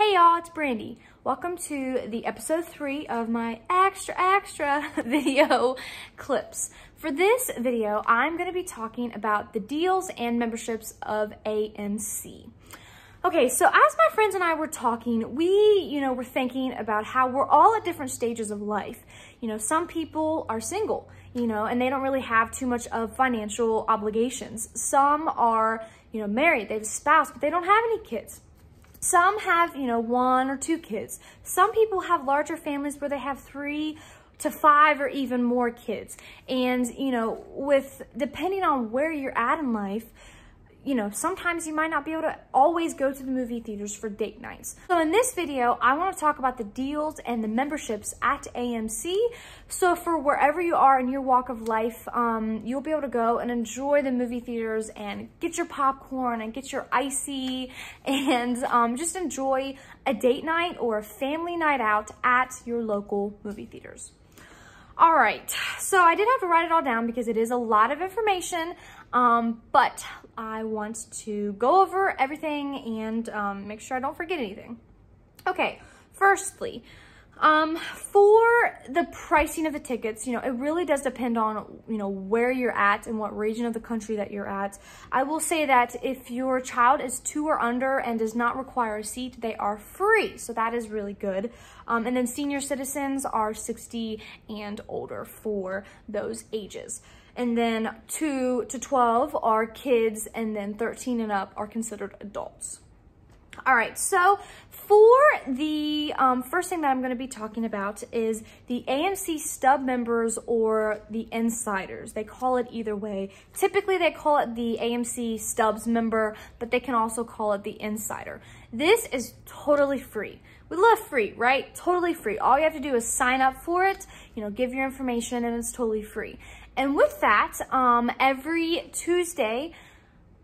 Hey y'all, it's Brandi. Welcome to the episode three of my extra extra video clips. For this video, I'm gonna be talking about the deals and memberships of AMC. Okay, so as my friends and I were talking, we, you know, were thinking about how we're all at different stages of life. You know, some people are single, you know, and they don't really have too much of financial obligations. Some are, you know, married, they have a spouse, but they don't have any kids. Some have, you know, one or two kids. Some people have larger families where they have three to five or even more kids. And, you know, with depending on where you're at in life, you know, sometimes you might not be able to always go to the movie theaters for date nights. So in this video, I want to talk about the deals and the memberships at AMC. So for wherever you are in your walk of life, um, you'll be able to go and enjoy the movie theaters and get your popcorn and get your ICEE and um, just enjoy a date night or a family night out at your local movie theaters. All right, so I did have to write it all down because it is a lot of information, um, but I want to go over everything and um, make sure I don't forget anything. Okay, firstly, um, for the pricing of the tickets, you know, it really does depend on, you know, where you're at and what region of the country that you're at. I will say that if your child is two or under and does not require a seat, they are free. So that is really good. Um, and then senior citizens are 60 and older for those ages. And then 2 to 12 are kids, and then 13 and up are considered adults. All right, so for the um, first thing that I'm going to be talking about is the AMC stub members or the insiders. They call it either way. Typically, they call it the AMC stubs member, but they can also call it the insider. This is totally free. We love free, right? Totally free. All you have to do is sign up for it, you know, give your information, and it's totally free. And with that, um, every Tuesday,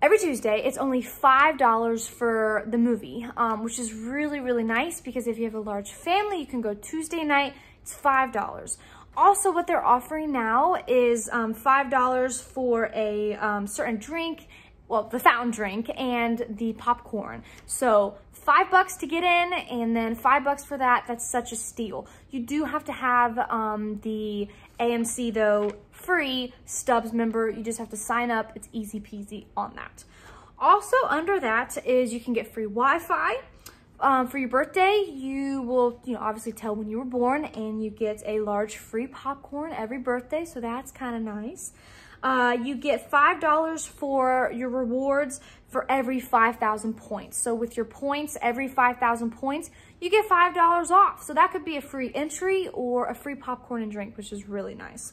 every Tuesday, it's only $5 for the movie, um, which is really, really nice because if you have a large family, you can go Tuesday night, it's $5. Also, what they're offering now is um, $5 for a um, certain drink, well, the fountain drink and the popcorn. So five bucks to get in and then five bucks for that. That's such a steal. You do have to have um, the AMC though free Stubs member. You just have to sign up. It's easy peasy on that. Also under that is you can get free Wi-Fi. Um, for your birthday, you will, you know, obviously tell when you were born and you get a large free popcorn every birthday. So that's kind of nice. Uh, you get $5 for your rewards for every 5,000 points. So with your points, every 5,000 points, you get $5 off. So that could be a free entry or a free popcorn and drink, which is really nice.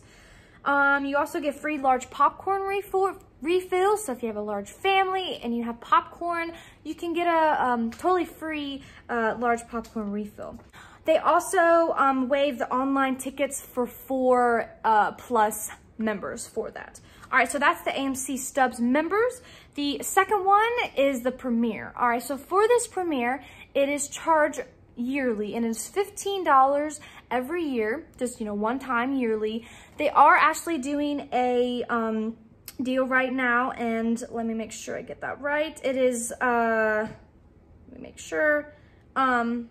Um, you also get free large popcorn refill, refills. So if you have a large family and you have popcorn, you can get a um, totally free uh, large popcorn refill. They also um, waive the online tickets for four uh, plus members for that. All right, so that's the AMC Stubs members. The second one is the premiere. All right, so for this premiere, it is charged yearly and it's $15 every year, just, you know, one time yearly. They are actually doing a um, deal right now and let me make sure I get that right. It is, uh, let me make sure, um,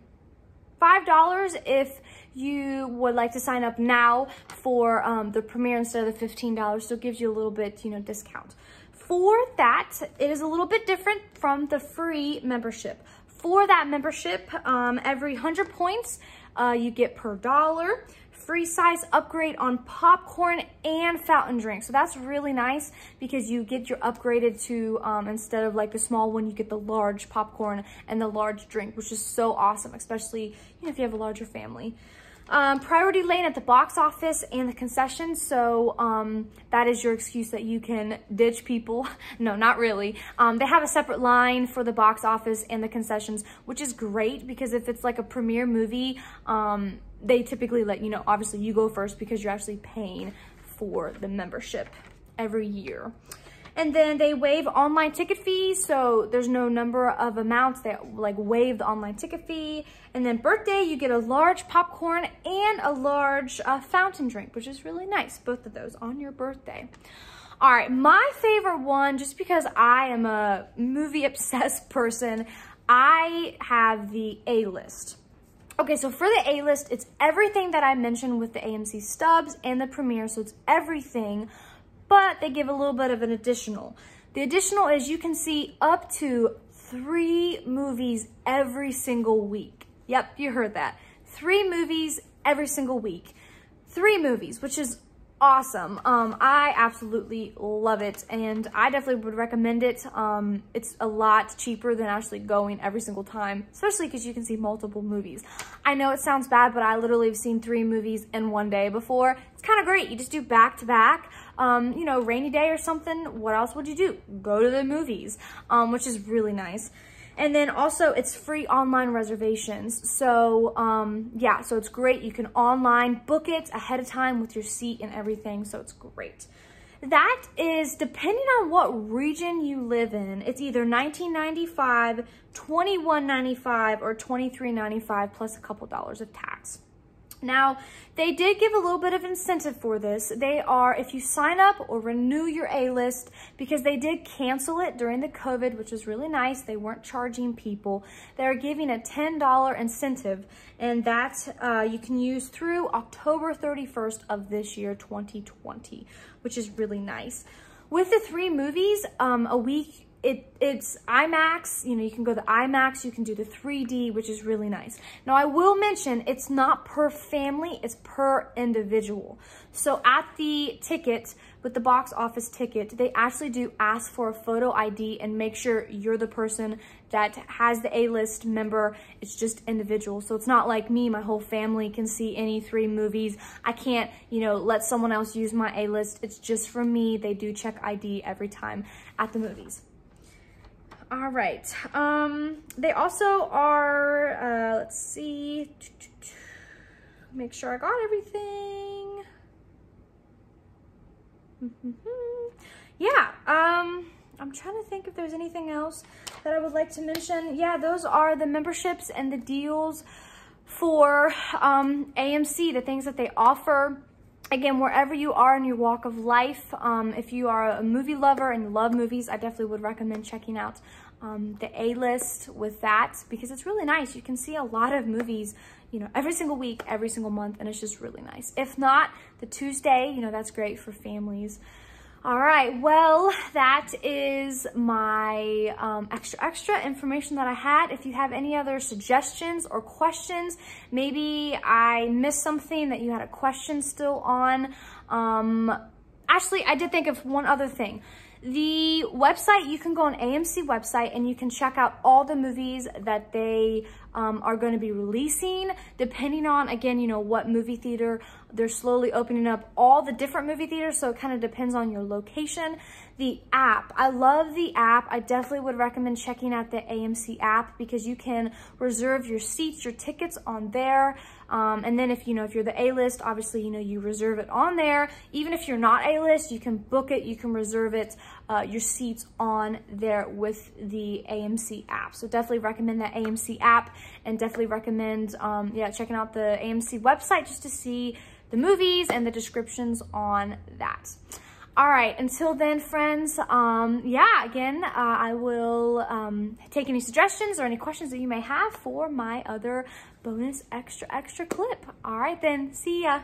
$5 if you would like to sign up now for um, the premiere instead of the $15. So it gives you a little bit, you know, discount. For that, it is a little bit different from the free membership. For that membership, um, every 100 points, uh, you get per dollar free size upgrade on popcorn and fountain drink. So that's really nice because you get your upgraded to, um, instead of like the small one, you get the large popcorn and the large drink, which is so awesome, especially you know, if you have a larger family. Um, priority lane at the box office and the concessions. So um, that is your excuse that you can ditch people. no, not really. Um, they have a separate line for the box office and the concessions, which is great because if it's like a premiere movie, um, they typically let you know, obviously you go first because you're actually paying for the membership every year. And then they waive online ticket fees. So there's no number of amounts. They like waive the online ticket fee. And then birthday, you get a large popcorn and a large uh, fountain drink, which is really nice. Both of those on your birthday. All right, my favorite one, just because I am a movie obsessed person, I have the A-list. Okay, so for the A-list, it's everything that I mentioned with the AMC stubs and the premiere, so it's everything, but they give a little bit of an additional. The additional is you can see up to three movies every single week. Yep, you heard that. Three movies every single week. Three movies, which is awesome. Um, I absolutely love it and I definitely would recommend it. Um, it's a lot cheaper than actually going every single time, especially because you can see multiple movies. I know it sounds bad, but I literally have seen three movies in one day before. It's kind of great. You just do back to back. Um, you know, rainy day or something, what else would you do? Go to the movies, um, which is really nice. And then also it's free online reservations. So um, yeah, so it's great. You can online book it ahead of time with your seat and everything. So it's great. That is depending on what region you live in. It's either 19.95, 21.95, or 23.95 plus a couple dollars of tax. Now, they did give a little bit of incentive for this. They are, if you sign up or renew your A-list, because they did cancel it during the COVID, which was really nice. They weren't charging people. They're giving a $10 incentive, and that uh, you can use through October 31st of this year, 2020, which is really nice. With the three movies, um, a week it it's IMAX, you know, you can go the IMAX, you can do the 3D, which is really nice. Now, I will mention it's not per family, it's per individual. So at the ticket, with the box office ticket, they actually do ask for a photo ID and make sure you're the person that has the A-list member. It's just individual. So it's not like me, my whole family can see any three movies. I can't, you know, let someone else use my A-list. It's just for me. They do check ID every time at the movies. All right. Um, they also are, uh, let's see, make sure I got everything. yeah. Um, I'm trying to think if there's anything else that I would like to mention. Yeah, those are the memberships and the deals for um, AMC, the things that they offer again, wherever you are in your walk of life, um, if you are a movie lover and love movies, I definitely would recommend checking out um, the A-list with that because it's really nice. You can see a lot of movies, you know, every single week, every single month, and it's just really nice. If not, the Tuesday, you know, that's great for families. All right, well, that is my um, extra, extra information that I had. If you have any other suggestions or questions, maybe I missed something that you had a question still on. Um, actually, I did think of one other thing. The website, you can go on AMC website and you can check out all the movies that they um, are going to be releasing, depending on, again, you know, what movie theater. They're slowly opening up all the different movie theaters, so it kind of depends on your location. The app, I love the app. I definitely would recommend checking out the AMC app because you can reserve your seats, your tickets on there. Um, and then if, you know, if you're the A-list, obviously, you know, you reserve it on there. Even if you're not A-list, you can book it, you can reserve it, uh, your seats on there with the AMC app. So definitely recommend that AMC app and definitely recommend, um, yeah, checking out the AMC website just to see the movies and the descriptions on that. All right, until then, friends, um, yeah, again, uh, I will um, take any suggestions or any questions that you may have for my other bonus extra, extra clip. All right, then, see ya.